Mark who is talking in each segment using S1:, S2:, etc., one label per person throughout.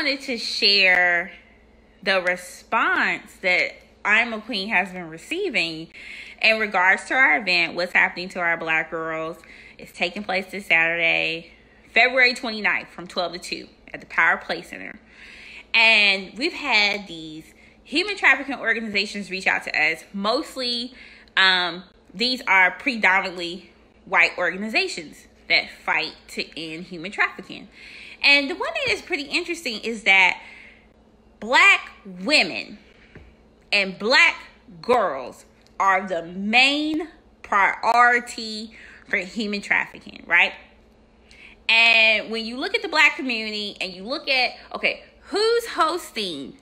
S1: wanted to share the response that I'm a Queen has been receiving in regards to our event, what's happening to our black girls. It's taking place this Saturday, February 29th from 12 to 2 at the Power Play Center. And we've had these human trafficking organizations reach out to us. Mostly, um, these are predominantly white organizations that fight to end human trafficking. And the one thing that's pretty interesting is that black women and black girls are the main priority for human trafficking, right? And when you look at the black community and you look at, okay, who's hosting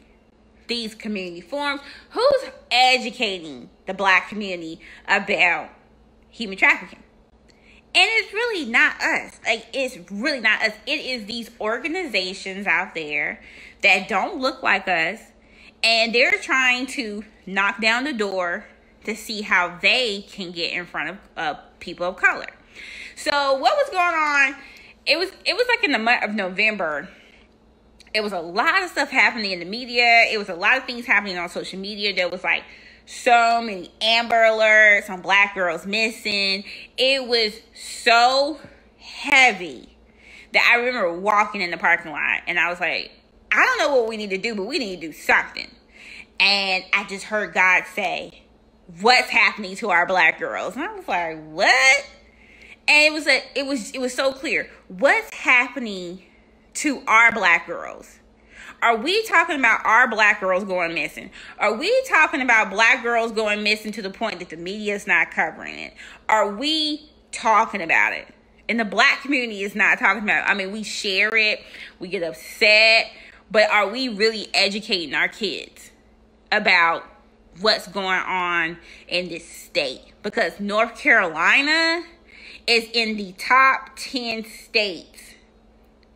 S1: these community forums? Who's educating the black community about human trafficking? And it's really not us. Like, it's really not us. It is these organizations out there that don't look like us. And they're trying to knock down the door to see how they can get in front of uh, people of color. So what was going on? It was it was like in the month of November. It was a lot of stuff happening in the media. It was a lot of things happening on social media. There was like so many Amber alerts on black girls missing. It was so heavy that I remember walking in the parking lot and I was like, I don't know what we need to do, but we need to do something. And I just heard God say, What's happening to our black girls? And I was like, What? And it was a it was it was so clear. What's happening to our black girls? Are we talking about our black girls going missing? Are we talking about black girls going missing to the point that the media is not covering it? Are we talking about it? And the black community is not talking about it. I mean, we share it, we get upset, but are we really educating our kids about what's going on in this state? Because North Carolina is in the top 10 states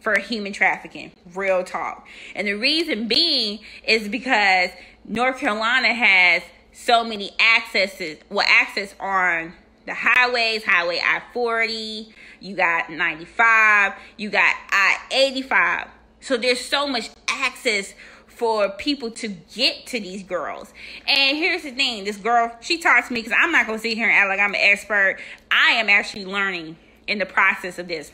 S1: for human trafficking. Real talk. And the reason being is because North Carolina has so many accesses, well, access on the highways, Highway I 40, you got 95, you got I 85. So there's so much access for people to get to these girls. And here's the thing this girl, she talks to me because I'm not going to sit here and act like I'm an expert. I am actually learning in the process of this.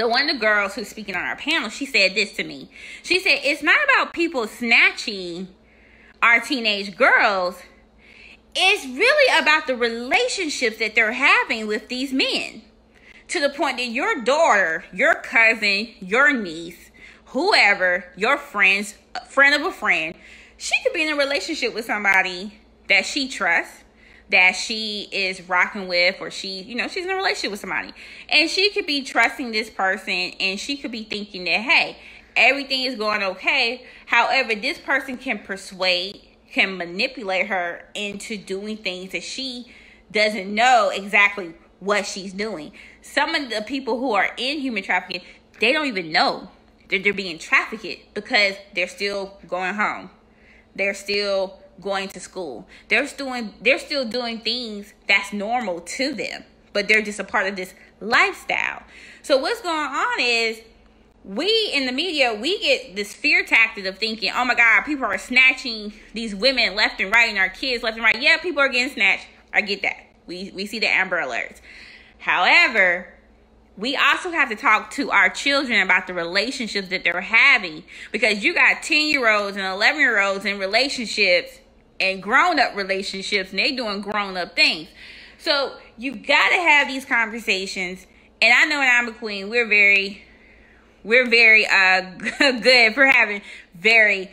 S1: So one of the girls who's speaking on our panel, she said this to me. She said, it's not about people snatching our teenage girls. It's really about the relationships that they're having with these men. To the point that your daughter, your cousin, your niece, whoever, your friends, friend of a friend, she could be in a relationship with somebody that she trusts that she is rocking with or she you know she's in a relationship with somebody. And she could be trusting this person and she could be thinking that hey everything is going okay. However this person can persuade can manipulate her into doing things that she doesn't know exactly what she's doing. Some of the people who are in human trafficking they don't even know that they're being trafficked because they're still going home. They're still going to school. They're doing they're still doing things that's normal to them, but they're just a part of this lifestyle. So what's going on is we in the media we get this fear tactic of thinking, oh my God, people are snatching these women left and right and our kids left and right. Yeah, people are getting snatched. I get that. We we see the Amber Alerts. However, we also have to talk to our children about the relationships that they're having because you got 10 year olds and 11 year olds in relationships and grown up relationships and they doing grown up things. So you've got to have these conversations. And I know in I'm a queen, we're very, we're very uh good for having very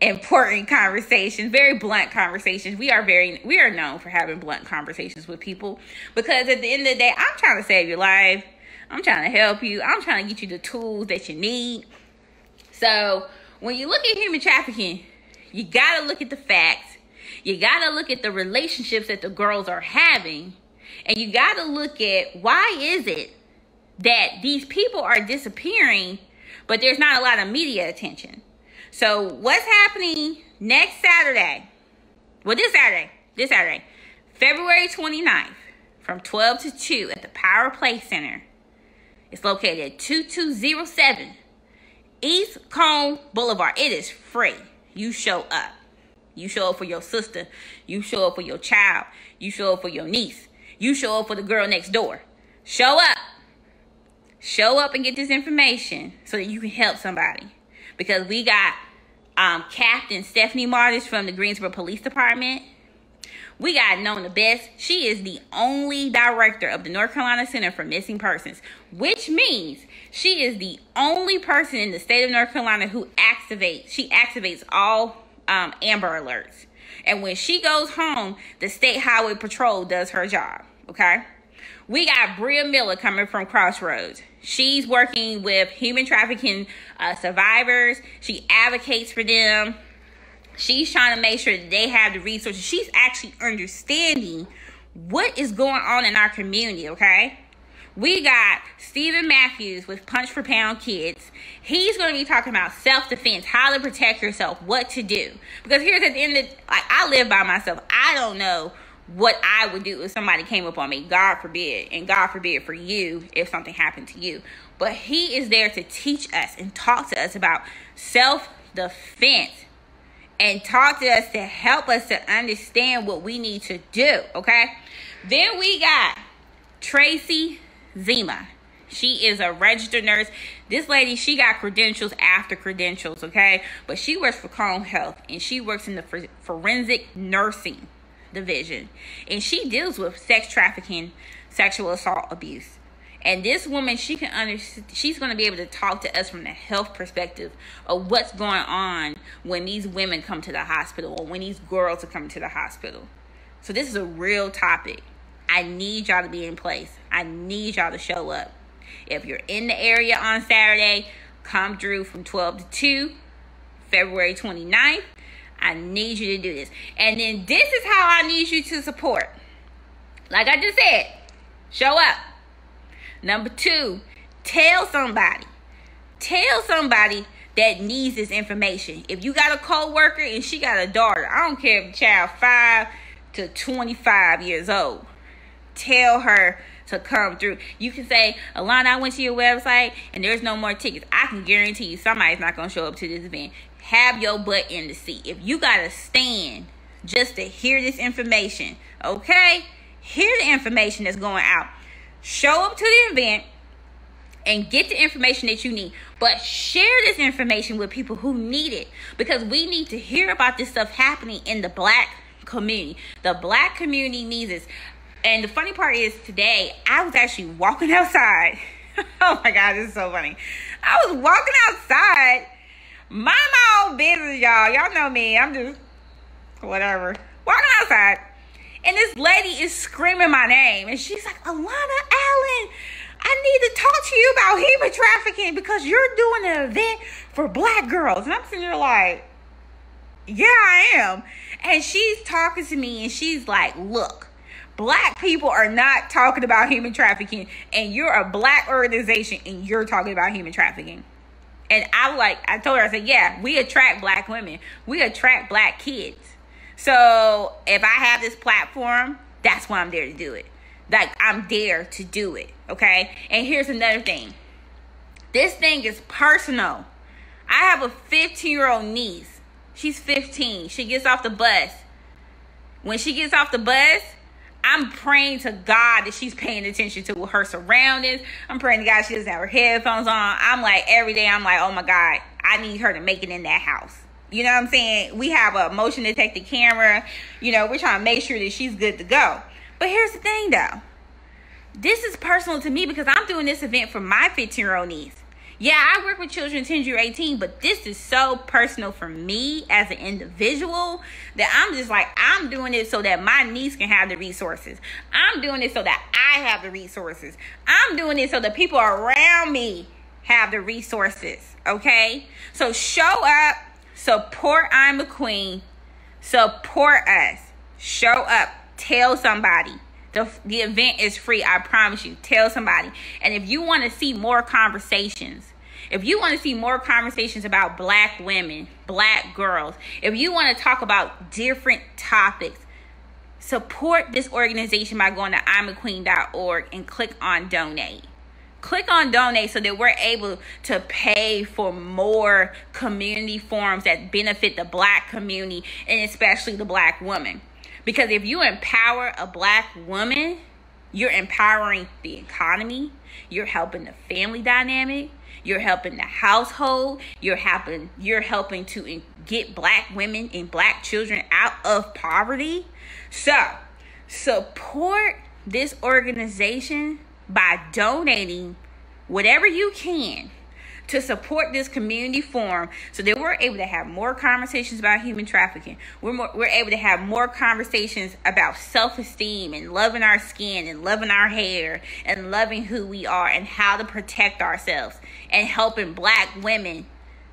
S1: important conversations, very blunt conversations. We are very, we are known for having blunt conversations with people because at the end of the day, I'm trying to save your life. I'm trying to help you. I'm trying to get you the tools that you need. So when you look at human trafficking, you got to look at the facts you got to look at the relationships that the girls are having. And you got to look at why is it that these people are disappearing, but there's not a lot of media attention. So what's happening next Saturday? Well, this Saturday, this Saturday, February 29th from 12 to 2 at the Power Play Center. It's located at 2207 East Cone Boulevard. It is free. You show up. You show up for your sister. You show up for your child. You show up for your niece. You show up for the girl next door. Show up. Show up and get this information so that you can help somebody. Because we got um, Captain Stephanie Martis from the Greensboro Police Department. We got Nona Best. She is the only director of the North Carolina Center for Missing Persons, which means she is the only person in the state of North Carolina who activates. She activates all um, Amber Alerts, and when she goes home, the State Highway Patrol does her job. Okay. We got Bria Miller coming from Crossroads. She's working with human trafficking uh, survivors. She advocates for them. She's trying to make sure that they have the resources. She's actually understanding what is going on in our community, okay? We got Stephen Matthews with Punch for Pound Kids. He's going to be talking about self defense, how to protect yourself, what to do. Because here's at the end of like I live by myself. I don't know what I would do if somebody came up on me. God forbid, and God forbid for you if something happened to you. But He is there to teach us and talk to us about self defense and talk to us to help us to understand what we need to do. Okay. Then we got Tracy Zima. She is a registered nurse. This lady, she got credentials after credentials, okay? But she works for Cone Health and she works in the forensic nursing division. And she deals with sex trafficking, sexual assault, abuse. And this woman, she can understand, she's going to be able to talk to us from the health perspective of what's going on when these women come to the hospital or when these girls are coming to the hospital. So this is a real topic. I need y'all to be in place. I need y'all to show up. If you're in the area on Saturday, come through from 12 to 2, February 29th. I need you to do this. And then this is how I need you to support. Like I just said, show up. Number two, tell somebody. Tell somebody that needs this information. If you got a co-worker and she got a daughter, I don't care if the child 5 to 25 years old. Tell her to come through. You can say, Alana, I went to your website and there's no more tickets. I can guarantee you somebody's not going to show up to this event. Have your butt in the seat. If you got to stand just to hear this information, okay? Hear the information that's going out show up to the event and get the information that you need but share this information with people who need it because we need to hear about this stuff happening in the black community the black community needs this and the funny part is today i was actually walking outside. Oh my god this is so funny. I was walking outside. Mind my own business y'all. Y'all know me. I'm just whatever. Walking outside. And this lady is screaming my name. And she's like, Alana Allen, I need to talk to you about human trafficking because you're doing an event for black girls. And I'm sitting there like, yeah, I am. And she's talking to me and she's like, look, black people are not talking about human trafficking. And you're a black organization and you're talking about human trafficking. And I like, I told her, I said, yeah, we attract black women. We attract black kids. So if I have this platform, that's why I'm there to do it. Like I'm there to do it. Okay. And here's another thing. This thing is personal. I have a 15 year old niece. She's 15. She gets off the bus. When she gets off the bus, I'm praying to God that she's paying attention to her surroundings. I'm praying to God she doesn't have her headphones on. I'm like, every day, I'm like, oh my God, I need her to make it in that house. You know what I'm saying? We have a motion detected camera. You know, we're trying to make sure that she's good to go. But here's the thing though. This is personal to me because I'm doing this event for my 15 year old niece. Yeah, I work with children 10 to 18, but this is so personal for me as an individual that I'm just like, I'm doing it so that my niece can have the resources. I'm doing it so that I have the resources. I'm doing it so that people around me have the resources. Okay? So show up Support I'm a Queen. Support us. Show up. Tell somebody. The, the event is free. I promise you. Tell somebody. And if you want to see more conversations, if you want to see more conversations about black women, black girls, if you want to talk about different topics, support this organization by going to iamaqueen.org and click on donate. click on donate so that we're able to pay for more community forums that benefit the black community and especially the black woman. Because if you empower a black woman, you're empowering the economy, you're helping the family dynamic, you're helping the household, you're helping you're helping to get black women and black children out of poverty. So, support this organization by donating whatever you can to support this community forum so that we're able to have more conversations about human trafficking. We're more, we're able to have more conversations about self-esteem and loving our skin and loving our hair and loving who we are and how to protect ourselves and helping black women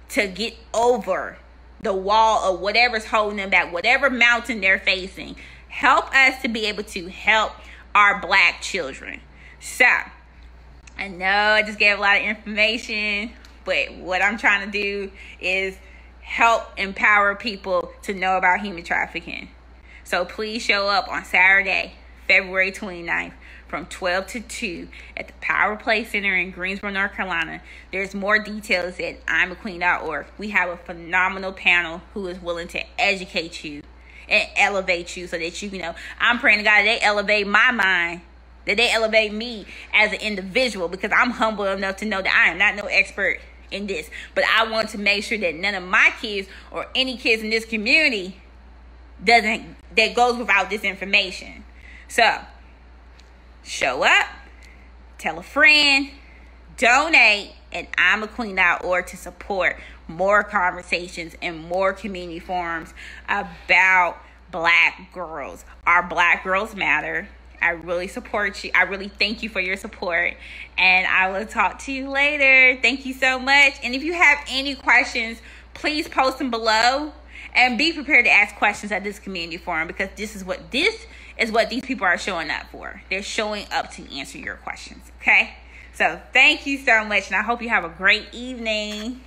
S1: to get over the wall of whatever's holding them back, whatever mountain they're facing. Help us to be able to help our black children. So, I know I just gave a lot of information, but what I'm trying to do is help empower people to know about human trafficking. So please show up on Saturday, February 29th from 12 to 2 at the Power Play Center in Greensboro, North Carolina. There's more details at iamaqueen.org. We have a phenomenal panel who is willing to educate you and elevate you so that you, you know, I'm praying to God they elevate my mind, that they elevate me as an individual because I'm humble enough to know that I am not no expert in this. But I want to make sure that none of my kids or any kids in this community doesn't that goes without this information. So show up, tell a friend, donate at iamaqueen.org to support more conversations and more community forums about black girls. Our black girls matter. I really support you. I really thank you for your support. And I will talk to you later. Thank you so much. And if you have any questions, please post them below and be prepared to ask questions at this community forum because this is what this is what these people are showing up for. They're showing up to answer your questions. Okay. So thank you so much, and I hope you have a great evening.